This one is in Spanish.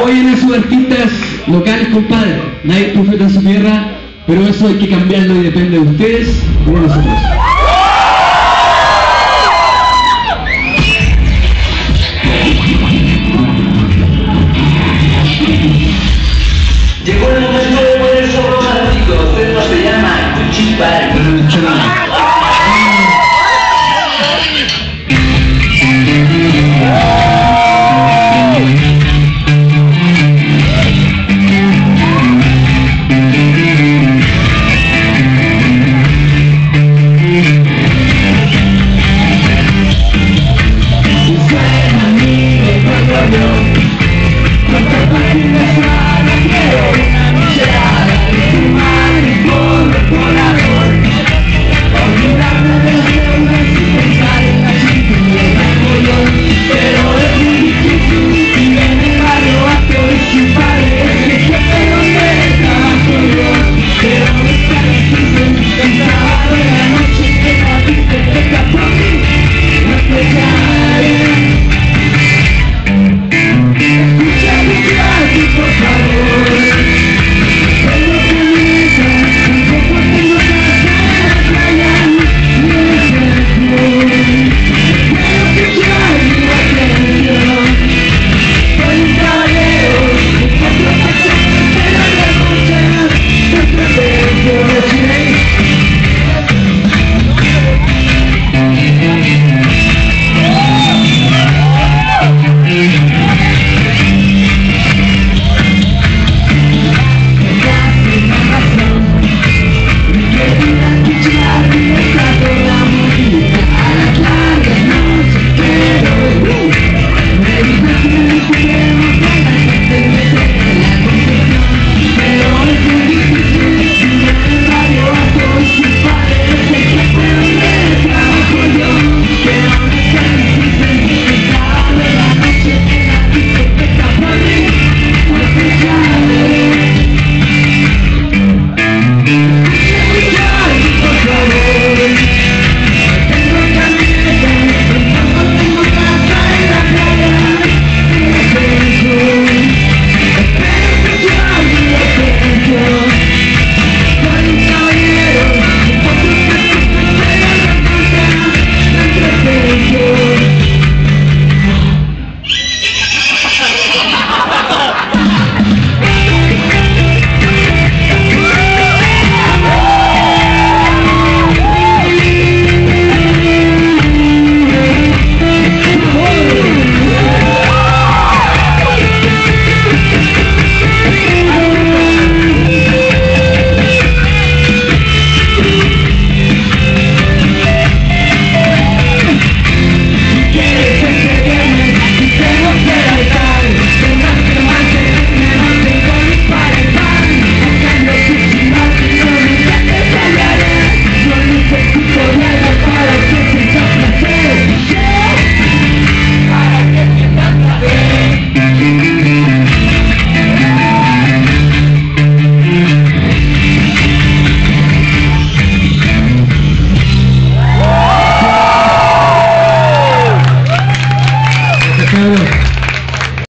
Apoyen a sus artistas locales, compadre. Nadie profeta en su tierra, pero eso hay que cambiarlo y depende de ustedes y de nosotros. Llegó el momento de poner esos romántico. Usted no se llama Cuchipal.